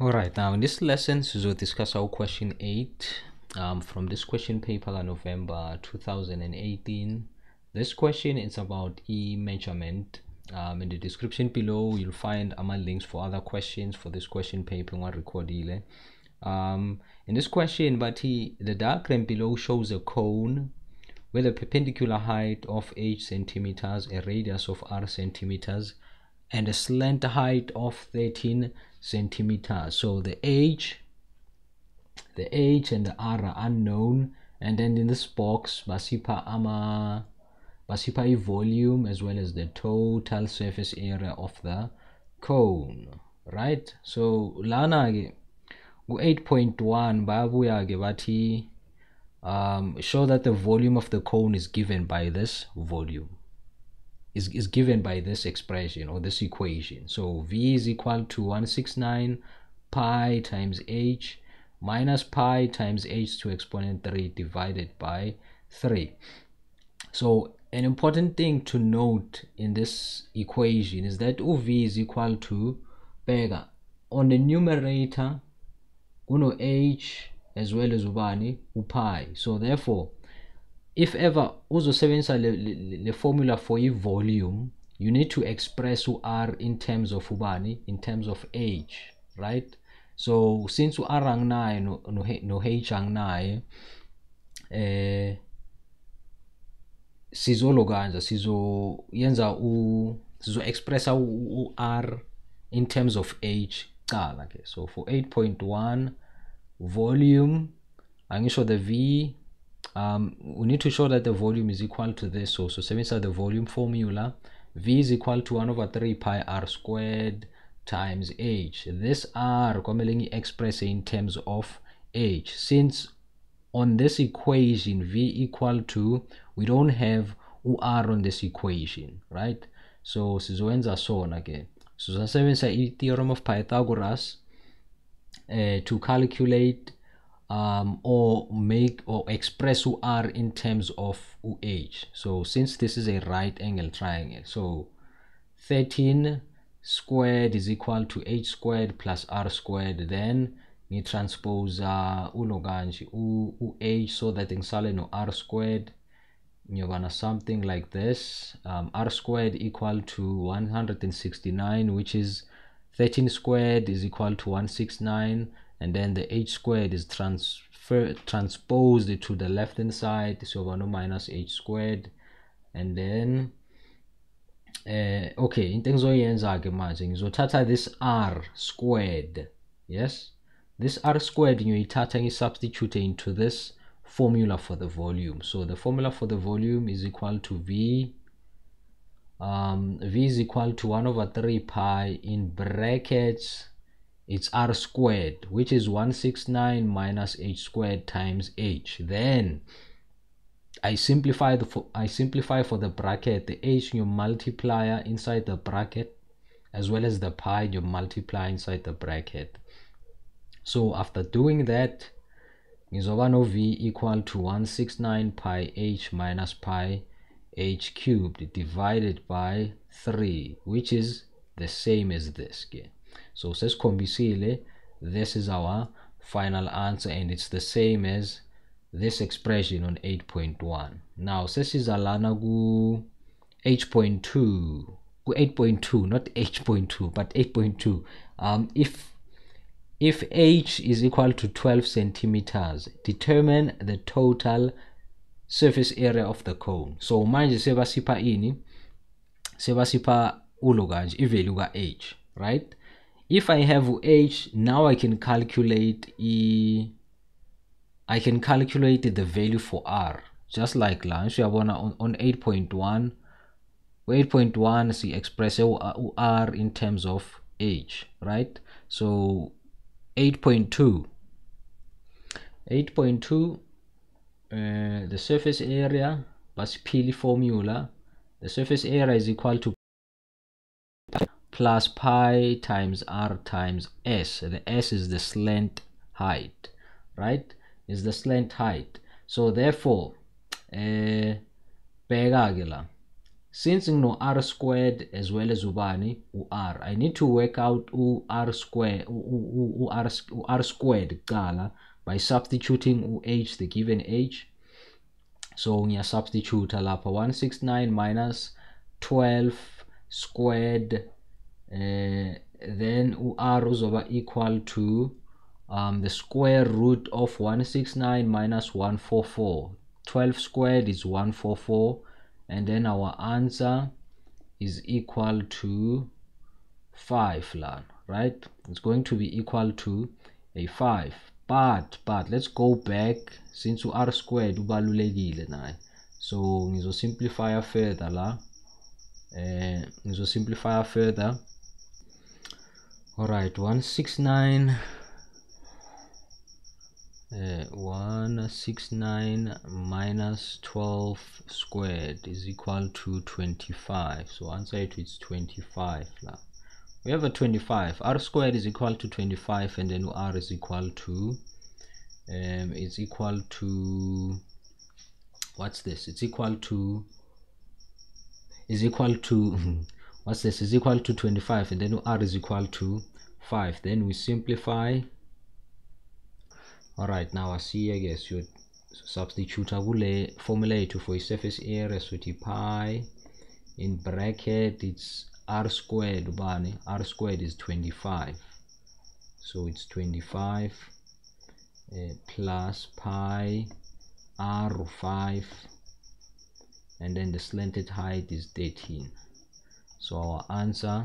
All right, now in this lesson, we will discuss our question 8 um, from this question paper November 2018. This question is about e-measurement. Um, in the description below, you'll find my links for other questions for this question paper one recordile. Um, in this question, but he, the diagram below shows a cone with a perpendicular height of 8 centimeters, a radius of r centimeters, and a slant height of 13 centimeters. So the h the h and the r are unknown. And then in this box basipha ama basipha volume as well as the total surface area of the cone right? So lana ku-8.1 bayabuya ke bathi um, show that the volume of the cone is given by this volume is, is given by this expression or this equation. So V is equal to 169 pi times h minus pi times h to exponent 3 divided by 3. So an important thing to note in this equation is that UV is equal to bega on the numerator uno h as well as ubani pi. So therefore if ever uzosebenzisa le, le, le formula for i-volume you need to express u-r in terms of ubani in terms of h right? So since u-r anginaye no, no, no h anginaye eh sizolo kanje sizoyenza u sizo-expressa u-r in terms of h cala ke. So for 8.1 volume angisho the v um, we need to show that the volume is equal to this so so sebenzisa the volume formula v is equal to 1 over 3 pi r squared times h. This r kwamele express in terms of h. Since on this equation v equal to we don't have r on this equation right? So sizowenza sona ke. Sizosebenzisa i-theorem of pythagoras uh, to calculate um, or make or express r in terms of h. So since this is a right angle triangle, so 13 squared is equal to h squared plus r squared. Then we transpose uh, u, u h so that ngisale no r squared ngiyobana something like this um, r squared equal to 169 which is 13 squared is equal to 169 and then the h squared is transposed to the left hand side so 1 minus h squared. And then uh, okay into engizoyenza-ke manje ngizothatha this r squared yes? This r squared ngiyoyithatha ngi-substitute into this formula for the volume. So the formula for the volume is equal to v um, v is equal to 1 over 3 pi in brackets it's r squared which is 169 minus h squared times h. Then I simplify the for, I simplify for the bracket. The h your multiplier inside the bracket as well as the pi you multiply inside the bracket. So after doing that ngizoba no v equal to 169 pi h minus pi h cubed divided by 3 which is the same as this so sesikhombisile this is our final answer and it's the same as this expression on 8.1 now sesizalana ku 8.2 ku 8.2 not h.2 but 8.2 um if if h is equal to 12 centimeters determine the total surface area of the cone. So manje sebasipha ini sebasipha ulo kanje ivalue ka h right if I have h now I can calculate e I can calculate the value for r. Just like la on, on 8.1 8.1 see express r in terms of h right? So 8.2 8.2 uh, the surface area plus Pili formula the surface area is equal to plus pi times r times s. The s is the slant height right? Is the slant height. So therefore uh, since no r squared as well as ubani u-r i need to work out u-r square u-r u-r squared kuqala by substituting u-h the given h. So substitute lapha. 169 minus 12 squared then u-r uzoba equal to um, the square root of 169 minus 144 12 squared is 144 and then our answer is equal to 5 lan right? It's going to be equal to a 5 but but let's go back. Since u-r squared ubalulekile naye so ngizosimplifya further la. Eh ngizosimplifya further alright 169 uh, 169 minus 12 squared is equal to 25 so answer it is 25 now. We have a 25 r squared is equal to 25 and then r is equal to um it's equal to what's this? It's equal to is equal to what's this? Is equal to 25 and then r is equal to 5 then we simplify. All right now I see I guess you substitute kule formula to for a surface area so pi in bracket it's r squared r squared is 25 so it's 25 uh, plus pi r 5 and then the slanted height is 13 so our answer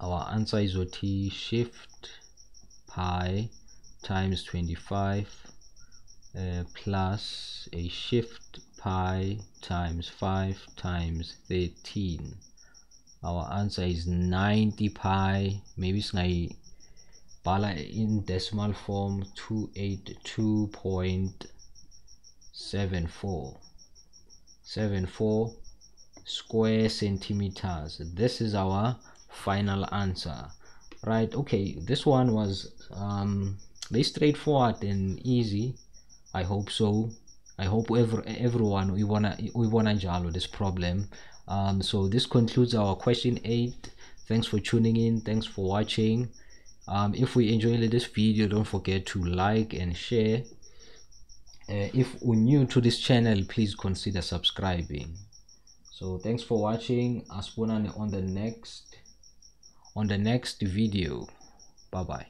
our answer is what shift pi times 25 uh, plus a shift pi times 5 times 13 our answer is 90 pi maybe it's bala in decimal form 282.74 74 square centimeters. This is our final answer. Right okay this one was um very straightforward and easy. I hope so. I hope every, everyone we wanna we wanna jalo this problem. Um so this concludes our question eight. Thanks for tuning in. Thanks for watching. Um if we enjoyed this video don't forget to like and share. Uh, if you're new to this channel please consider subscribing so thanks for watching. Asibonane on the next on the next video. Bye bye